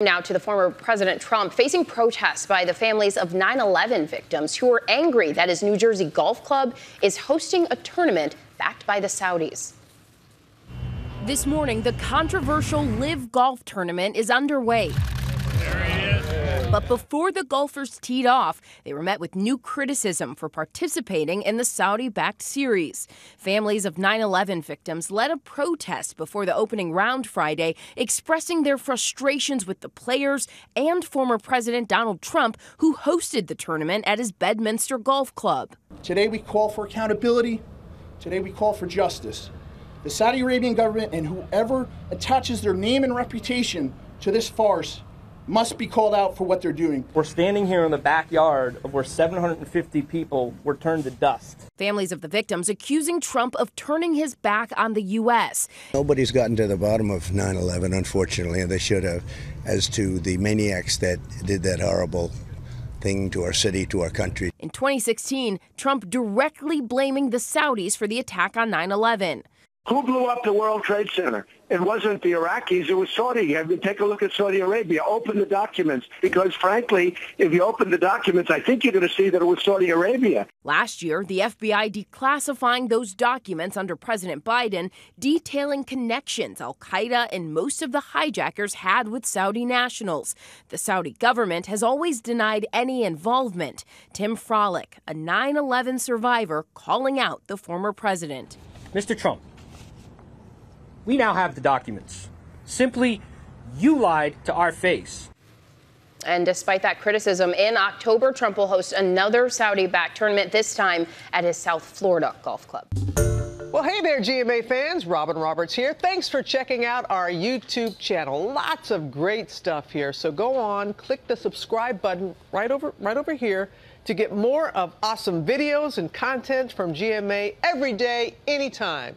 Now to the former President Trump facing protests by the families of 9 11 victims who are angry that his New Jersey golf club is hosting a tournament backed by the Saudis. This morning, the controversial LIV Golf Tournament is underway. But before the golfers teed off, they were met with new criticism for participating in the Saudi backed series. Families of 9 11 victims led a protest before the opening round Friday, expressing their frustrations with the players and former President Donald Trump, who hosted the tournament at his Bedminster Golf Club. Today we call for accountability. Today we call for justice. The Saudi Arabian government and whoever attaches their name and reputation to this farce must be called out for what they're doing. We're standing here in the backyard of where 750 people were turned to dust. Families of the victims accusing Trump of turning his back on the U.S. Nobody's gotten to the bottom of 9 11, unfortunately, and they should have, as to the maniacs that did that horrible thing to our city, to our country. In 2016, Trump directly blaming the Saudis for the attack on 9 11. Who blew up the World Trade Center? It wasn't the Iraqis, it was Saudi. Take a look at Saudi Arabia. Open the documents. Because frankly, if you open the documents, I think you're going to see that it was Saudi Arabia. Last year, the FBI declassifying those documents under President Biden, detailing connections Al Qaeda and most of the hijackers had with Saudi nationals. The Saudi government has always denied any involvement. Tim Froelich, a 9 11 survivor, calling out the former president. Mr. Trump, we now have the documents. Simply, you lied to our face. And despite that criticism, in October, Trump will host another Saudi backed tournament, this time at his South Florida golf club. Well, hey there, GMA fans. Robin Roberts here. Thanks for checking out our YouTube channel. Lots of great stuff here. So go on, click the subscribe button right over, right over here to get more of awesome videos and content from GMA every day, anytime.